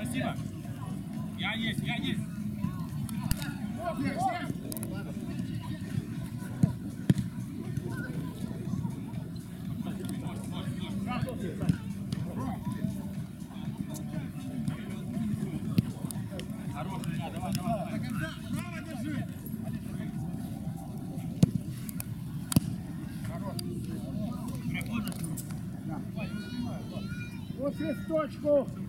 спасибо. Я есть, я есть. Вот свисточку.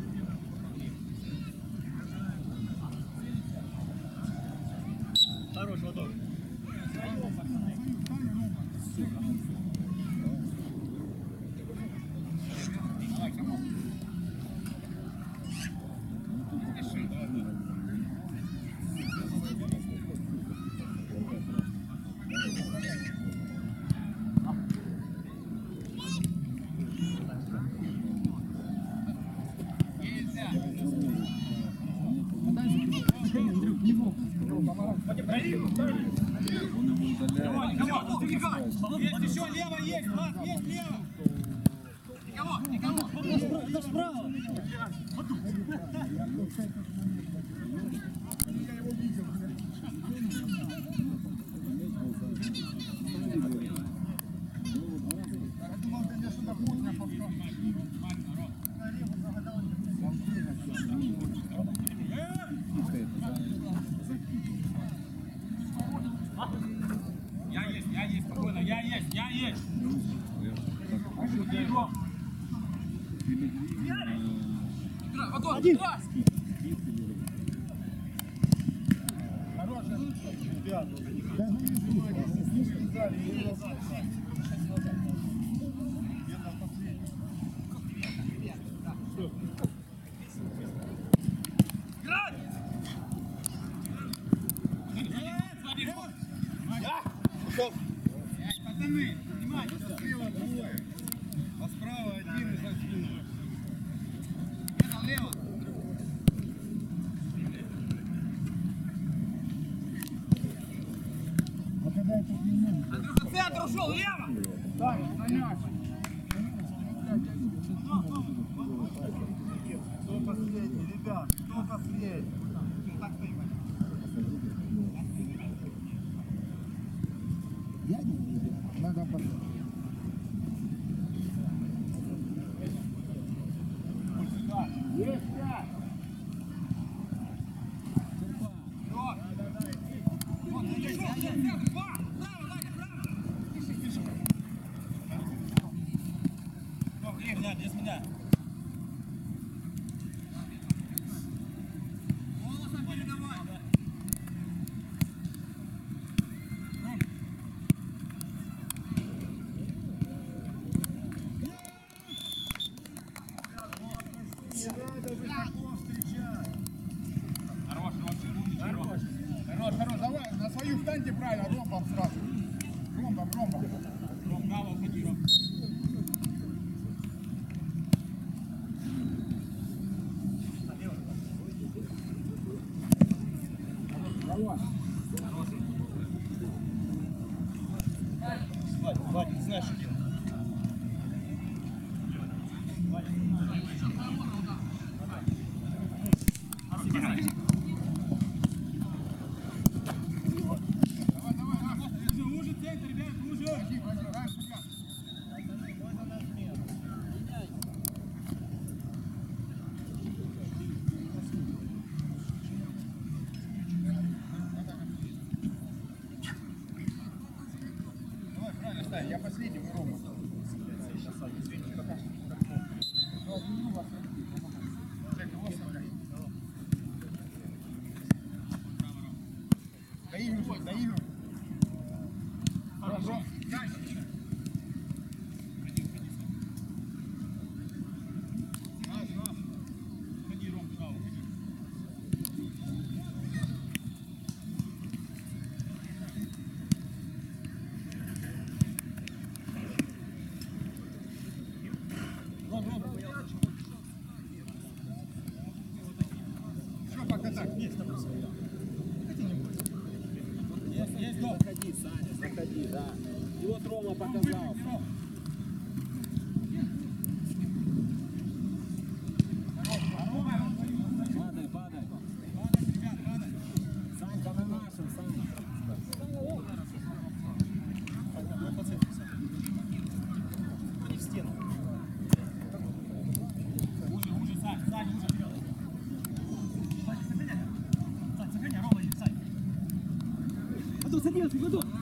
许个愿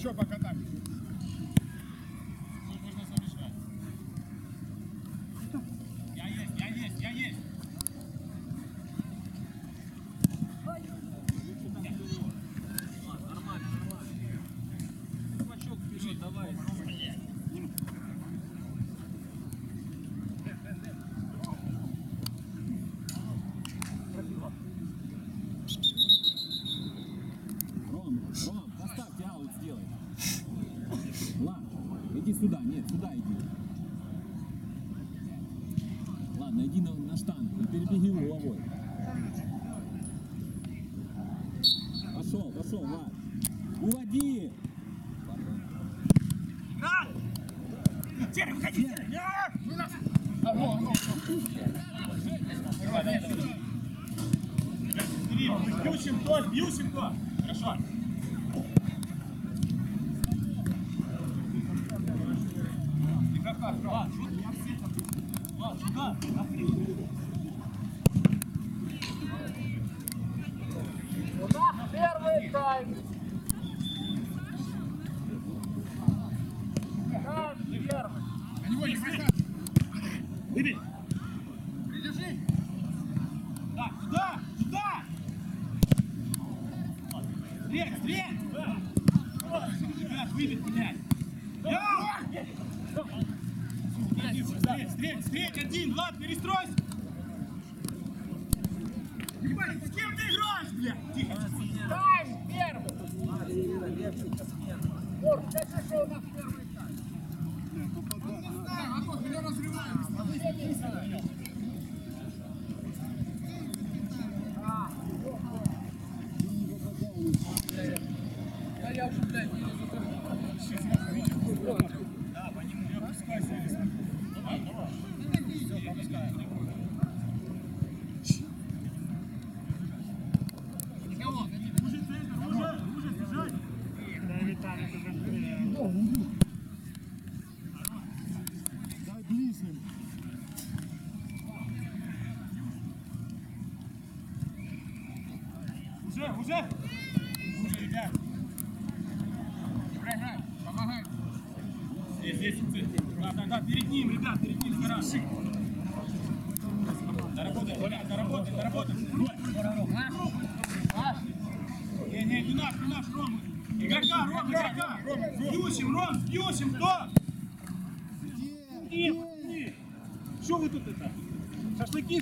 Еще пока так. Тут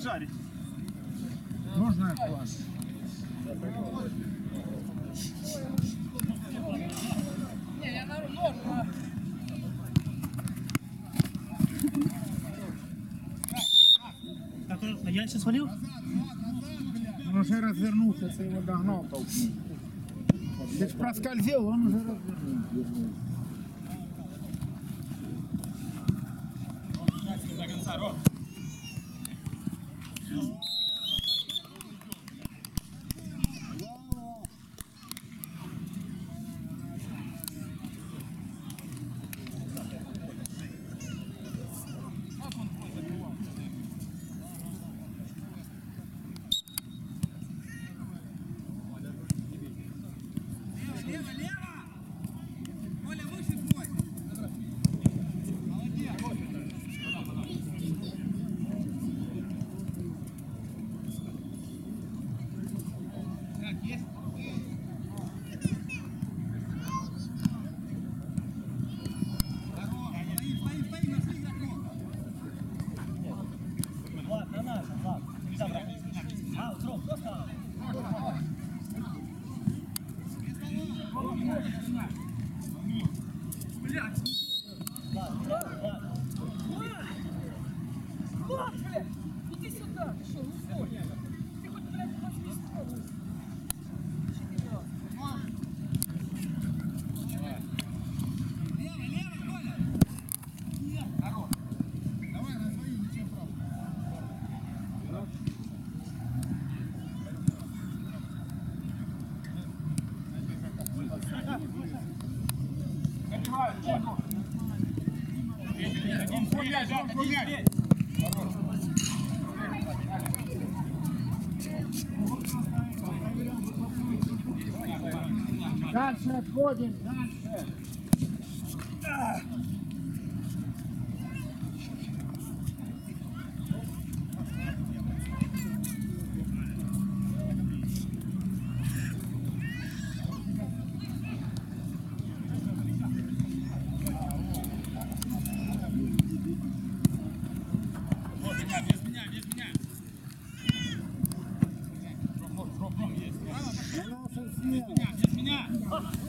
жарить. Можно класс. Не, я на ножку. А я сейчас свалил? Он уже развернулся, ты его догнал толкнул. Ты же проскользил, он уже развернулся. Дальше. Отходим, дальше. Право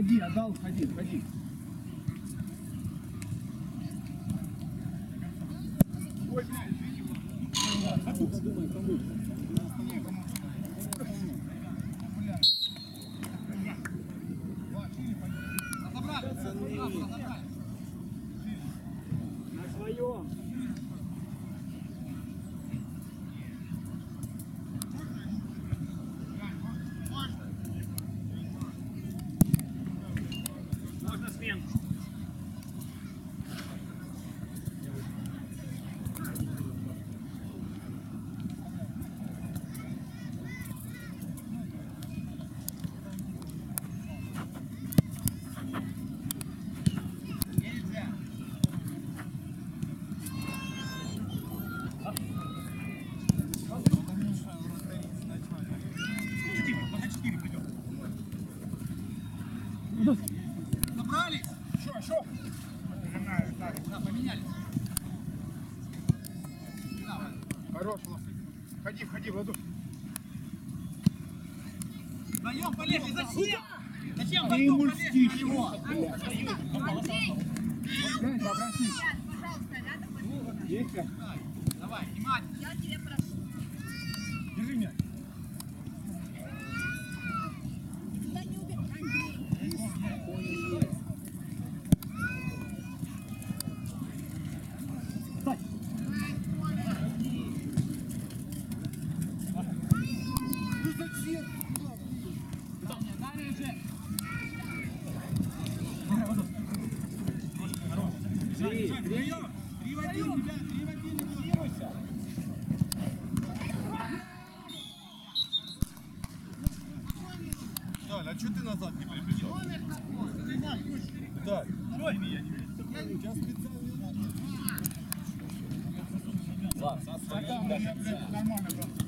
Уходи, отдал, уходи, уходи. Ой, На своем.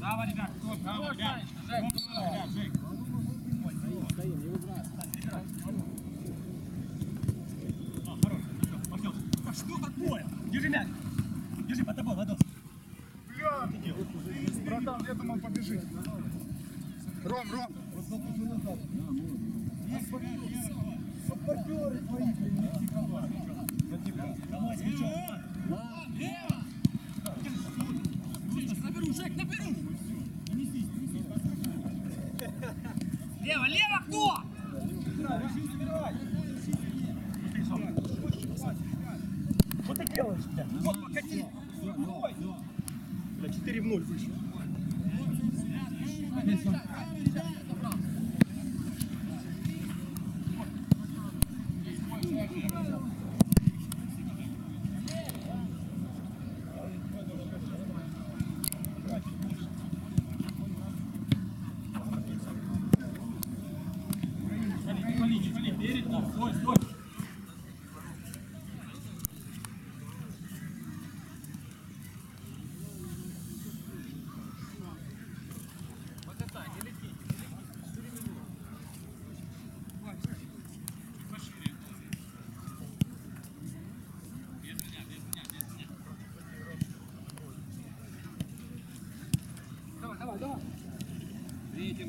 Давай, ребят, кто? Давай, ребят. Жек. Стоим, не выбрасывай. Хорош, пошел. Да что такое? Держи мяч. Держи, под тобой, Владос. Бля, ты делал? Братан, я думал побежит. Ром, Ром.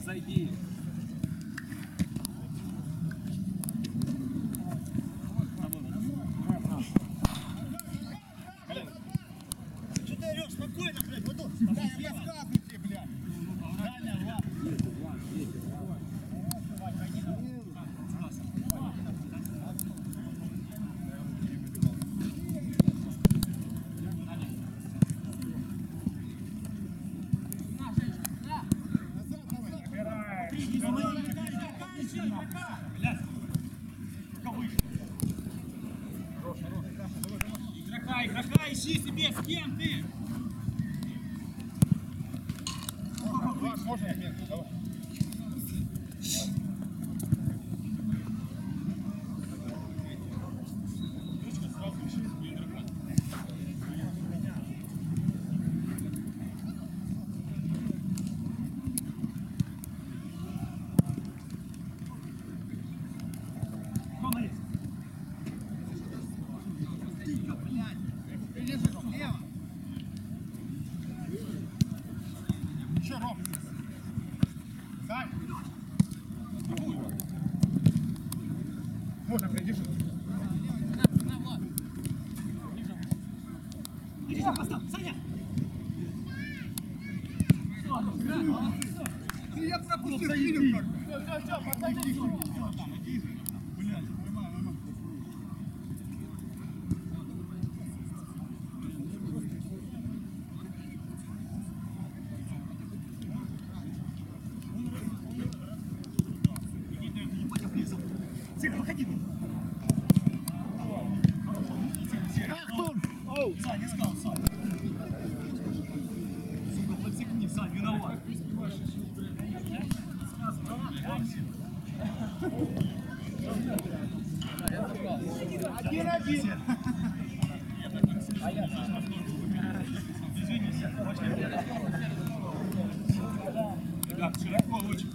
зайди. Что ты орешь? Спокойно! Один, один. Ребят, широко очень.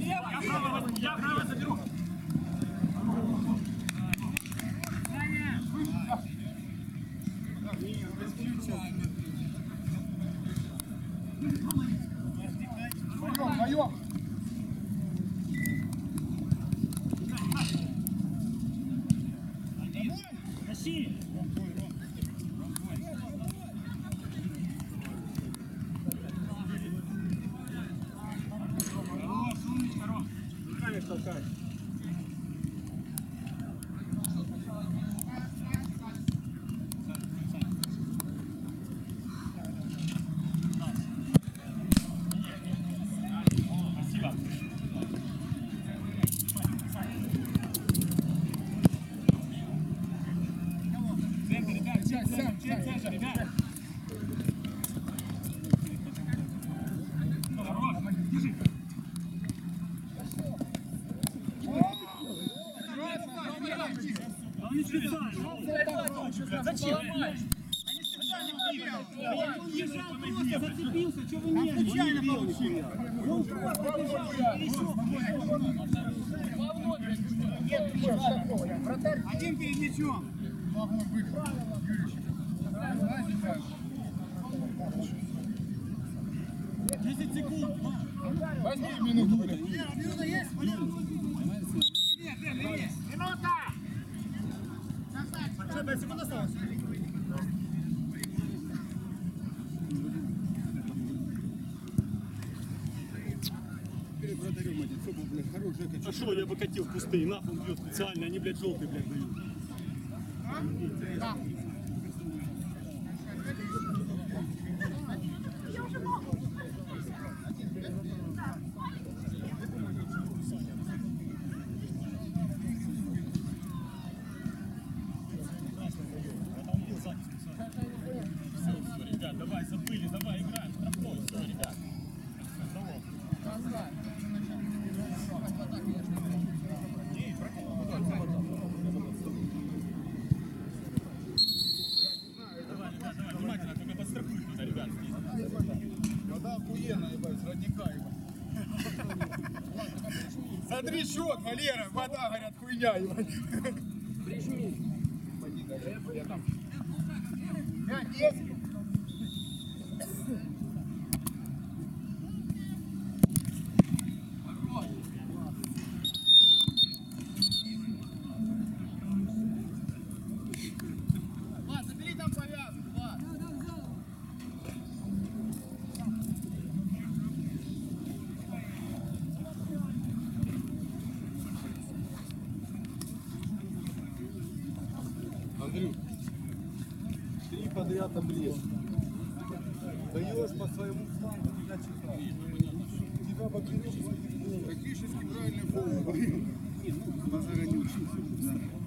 Я право, я право заберу. Вдвоем, вдвоем. Тащи. Руками толкай. Спасибо. Центр, ребят, центр, центр, центр, ребят. Ну, хорош, держи. А он не специально. Зачем? Он езжал просто, зацепился, что вы не Случайно получили. Он просто бежал. и всё. Один перед мячом. Могу выиграть. Юрьевич. 10 секунд. Возьми минуту. Минута есть? Минута! Что, 5 секунд осталось? Вратарем один. Фу, блядь, хороший, я А что, я бы катил в пустые, нахуй бьет специально, они, блядь, желтые, блядь, дают. Ребят, happened. подряд обрез. Даешь по своему флангу, тебя читаешь. Тебя практически, практически правильно фол. Базара не учился.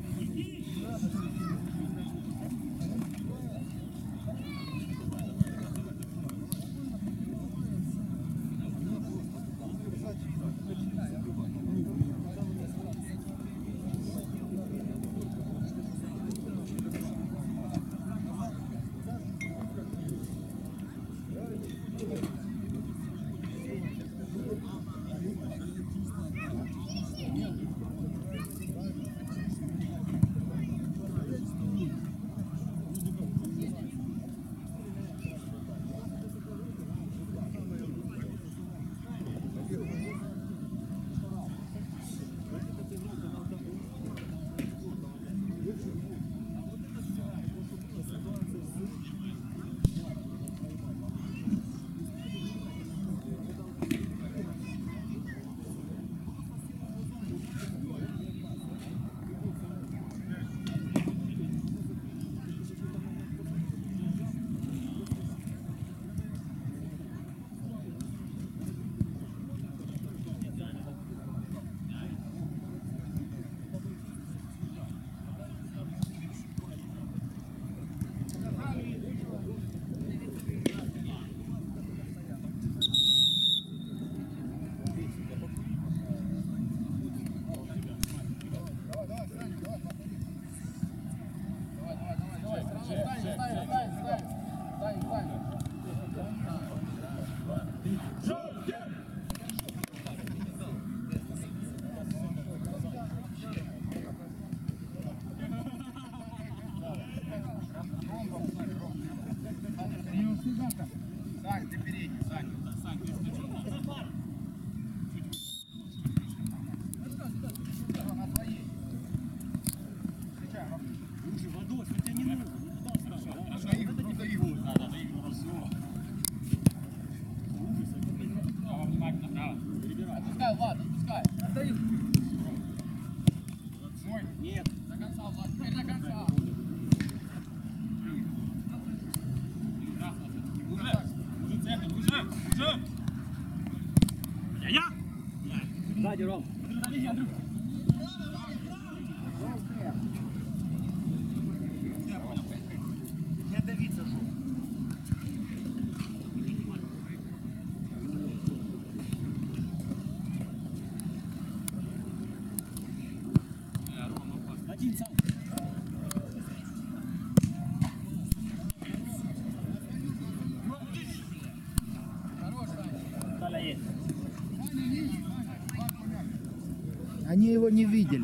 Они его не видели.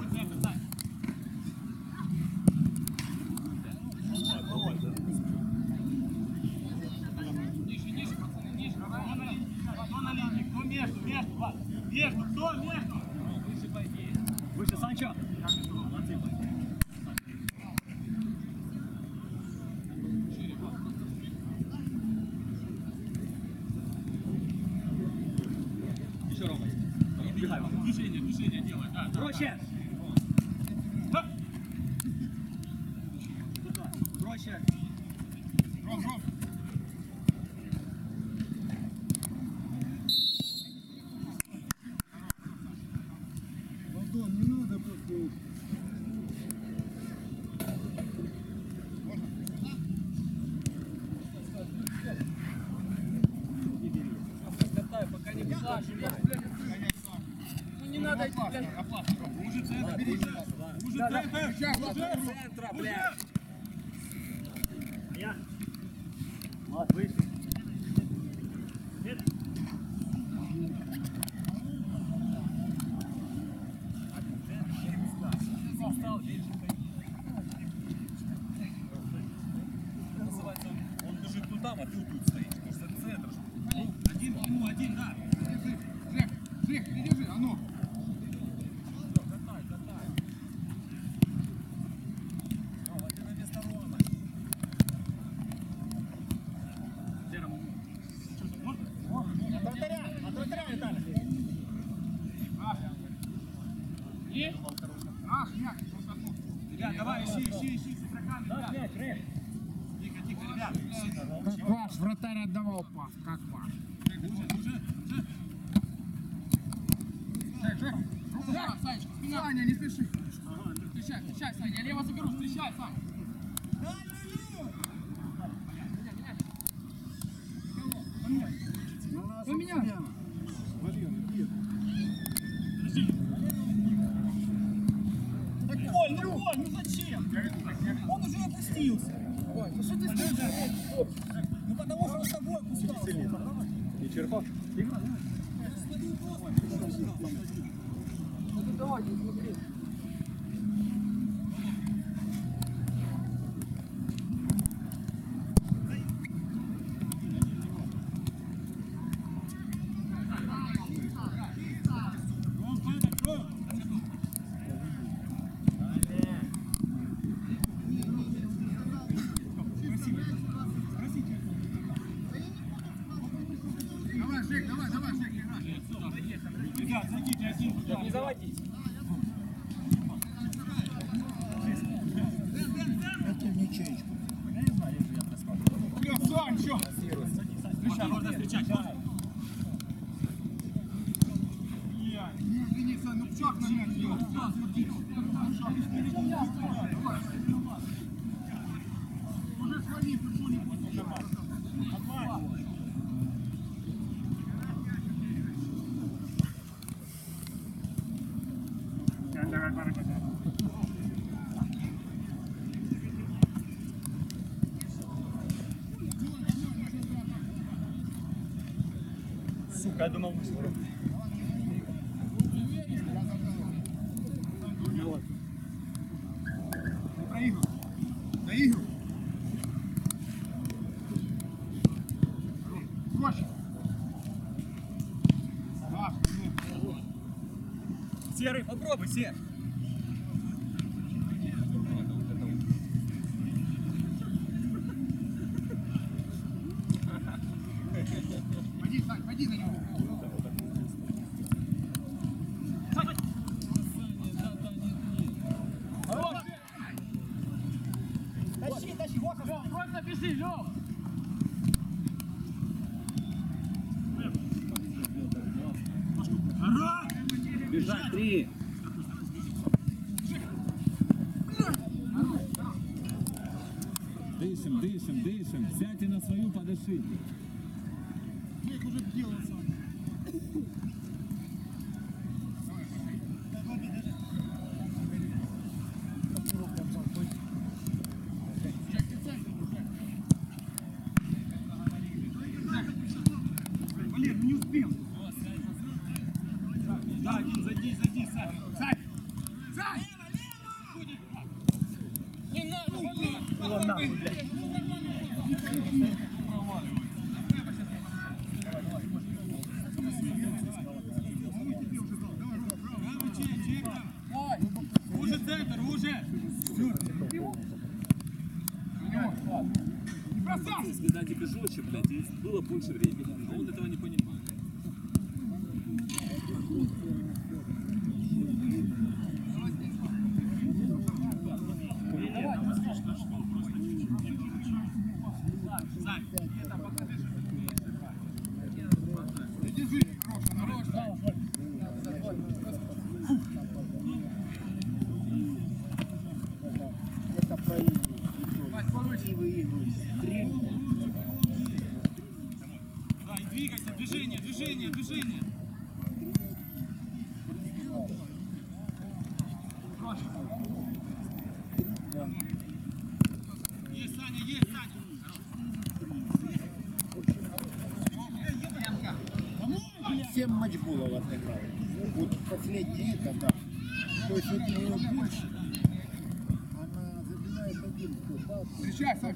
Ром, Ром. Владон, не надо просто... Катай, пока не Саша, блядь. Ну не надо идти, блядь. Уже центр. Уже центр. Центра, блядь. Я. Вот, выше. Нет. Встал, меньше Называется, он бежит тут там, а ты тут стоишь. Потому что центр. Ну, один к нему, один, да. Жек, Жек, передержи, а ну. Катай, катай. Рома, ты на место Рома. Где Рома? Что там, можно? От вратаря! От вратаря, Виталий! И? Ах, мяч, просто ну. Ребят, давай, ищи, ищи, ищи с игроками, ребят. Тихо, тихо, ребят. Как ваш вратарь отдавал пас, как ваш. Уже, уже, уже. Жек, Жек. Да, Санечка, спина. Саня, не спеши. Встречай, встречай, Саня. Я лево заберу, встречай, Сань. Поменяй. Так, Коль, ну Коль, ну зачем? Он уже опустился. Ой, ну что ты стоишь? Ну потому что он с тобой опускался. И Черпак. Ну ты Я думав, ми скоро. Серый, попробуй, Серый. Подожди, Лёв! Бежать, три! Дышим, дышим, дышим. Сядьте на свою, подышите. Век уже делался. Thank. Семь матчбулов отыграл. Вот последние это, да. То есть вот у больше. Она забивает один. Встречайся,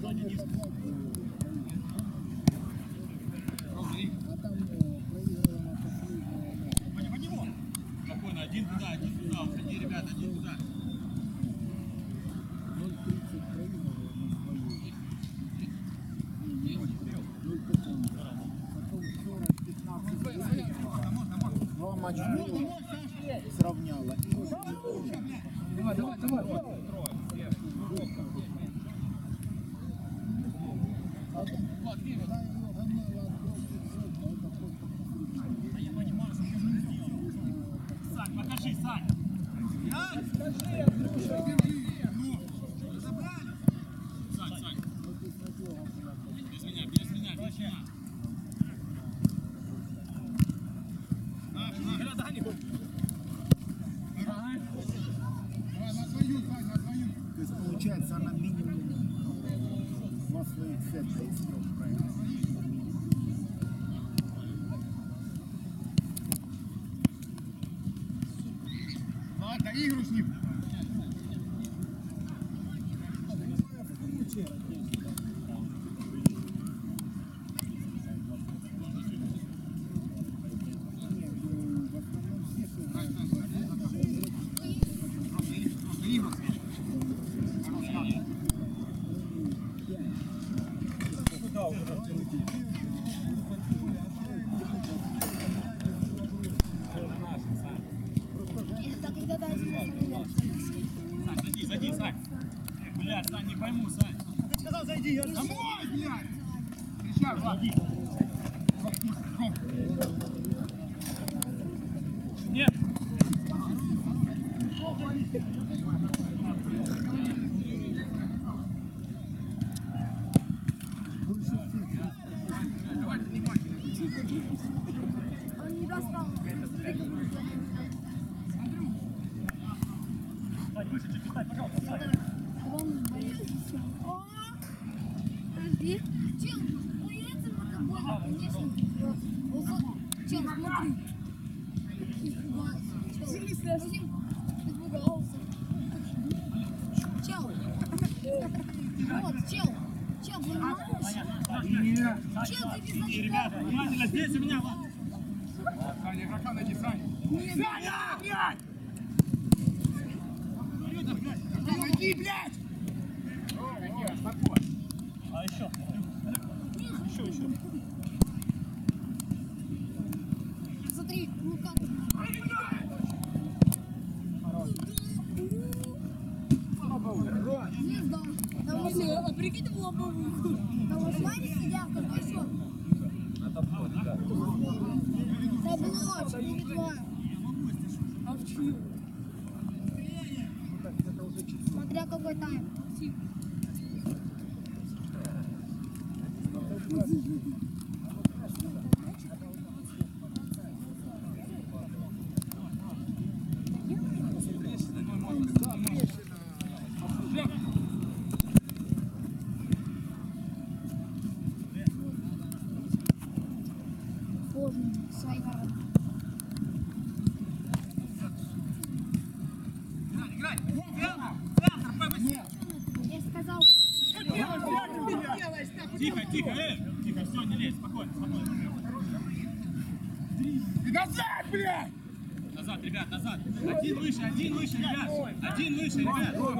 Тише, ребят. Ром,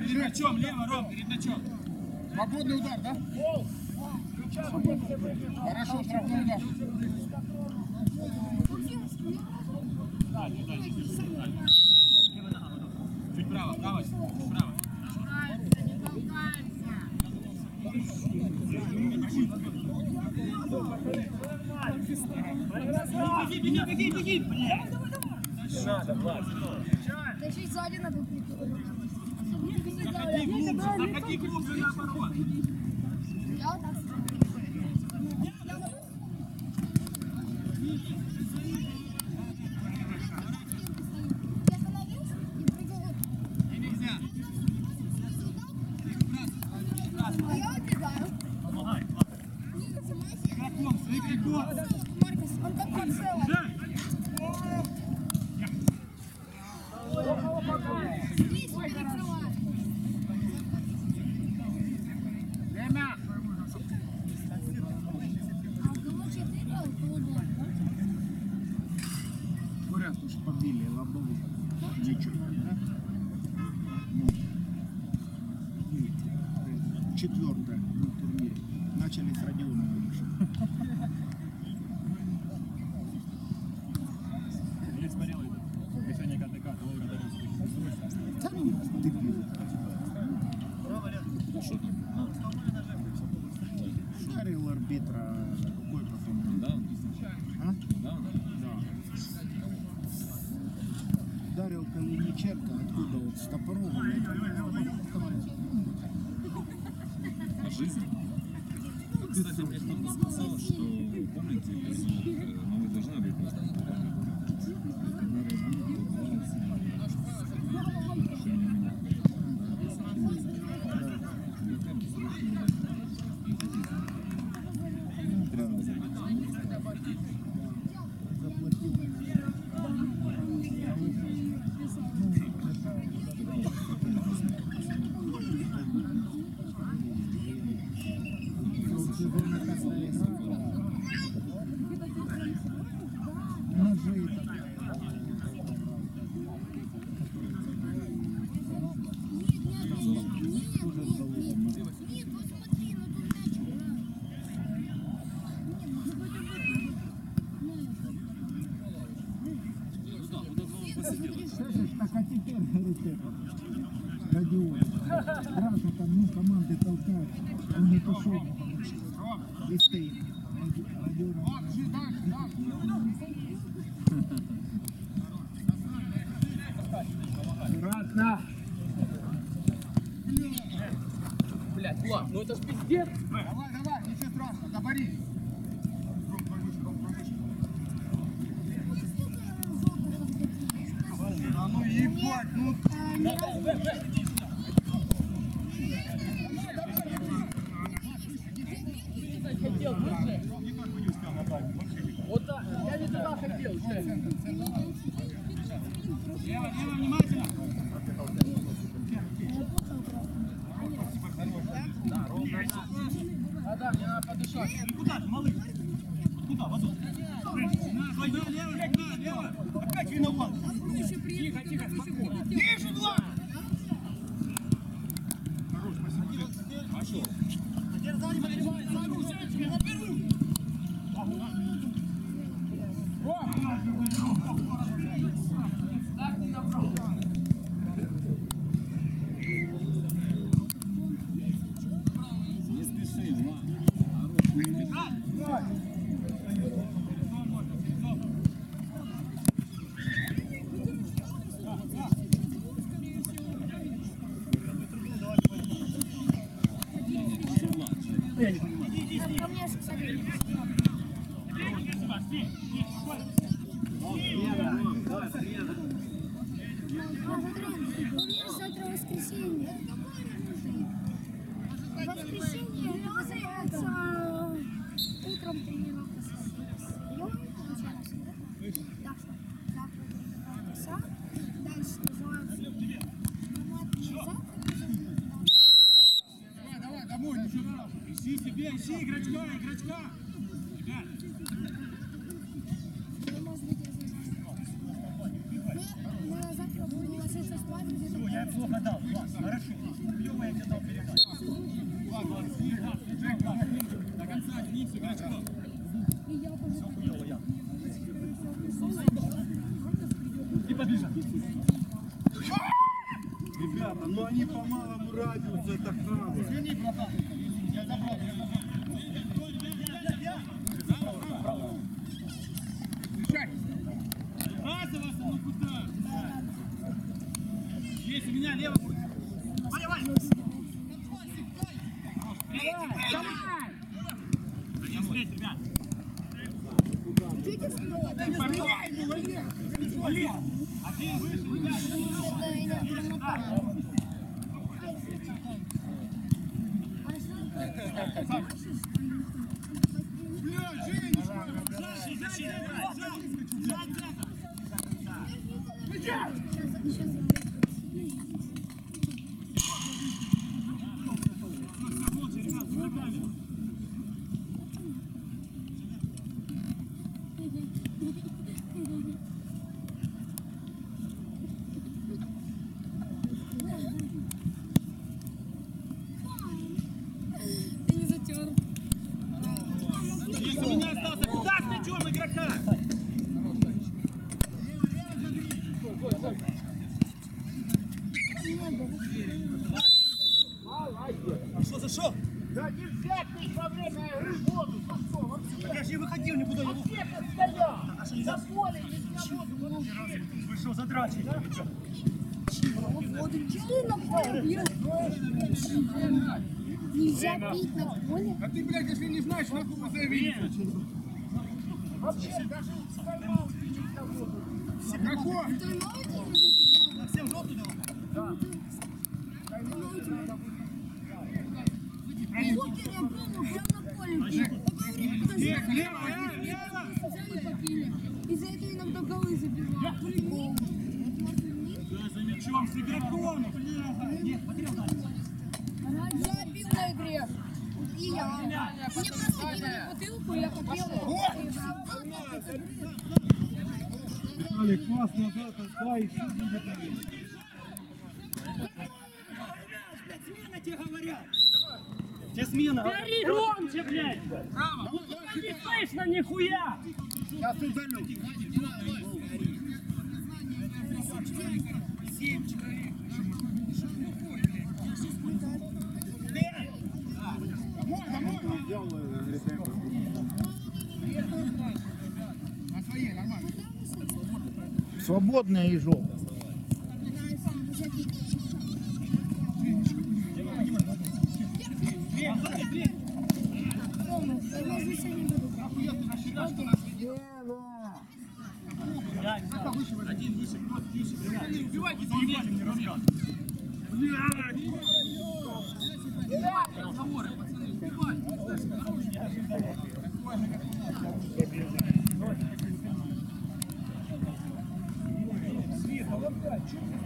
перед мячом, лево, Ром, перед мячом. Свободный удар, да? Хорошо, штрафной удар. Я отак Четвертое на турнире. Начали с Родиона. На. Блять, Влад, ну это ж пиздец. Давай, давай, ничего страшного, доборись. А ну ебать, ну... Tigre, grande gol, grande gol. За поле, не воду, Вы что, задрачиваете? Нельзя пить на поле. А ты, блядь, если не знаешь, нахуй позови. Вообще, даже в Какой? life. водное и желтое. açık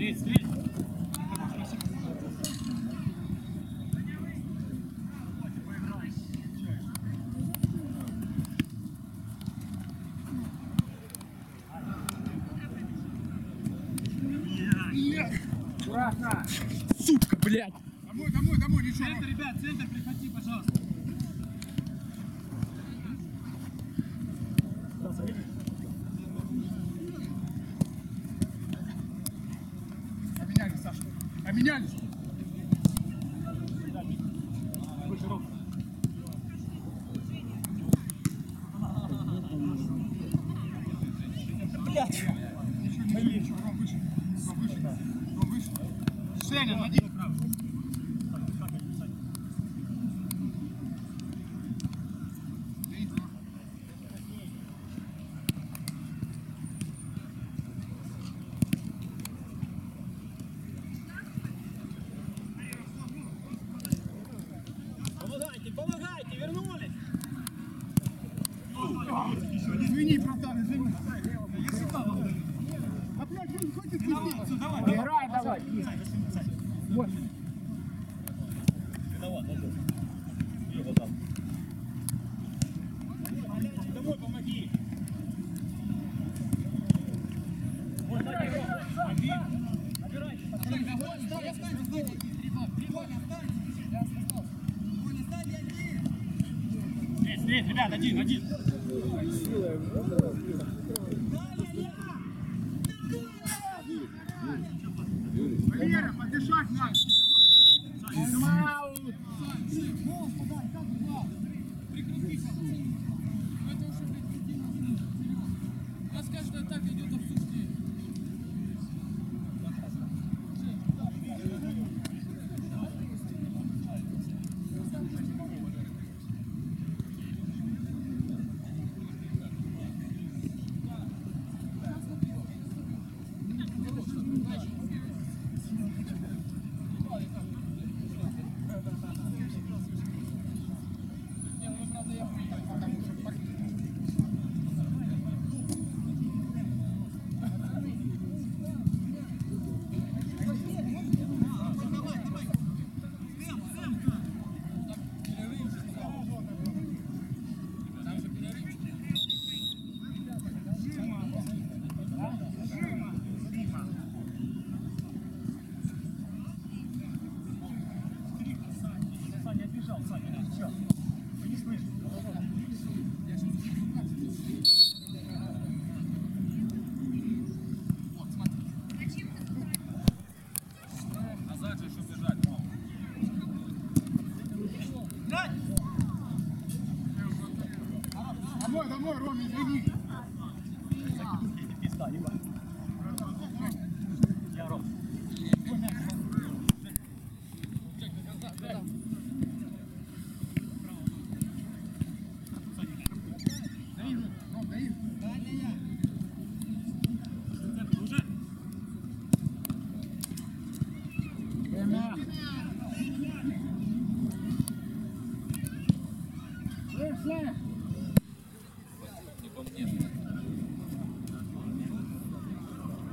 Стрель, стрель. Домой, ребят, один, один.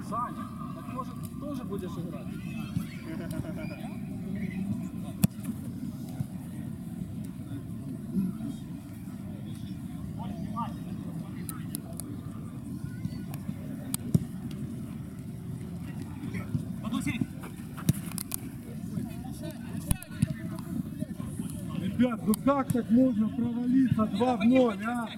Саня, так может тоже будешь играть? Ребят, ну как так можно провалиться 2 в 0, а?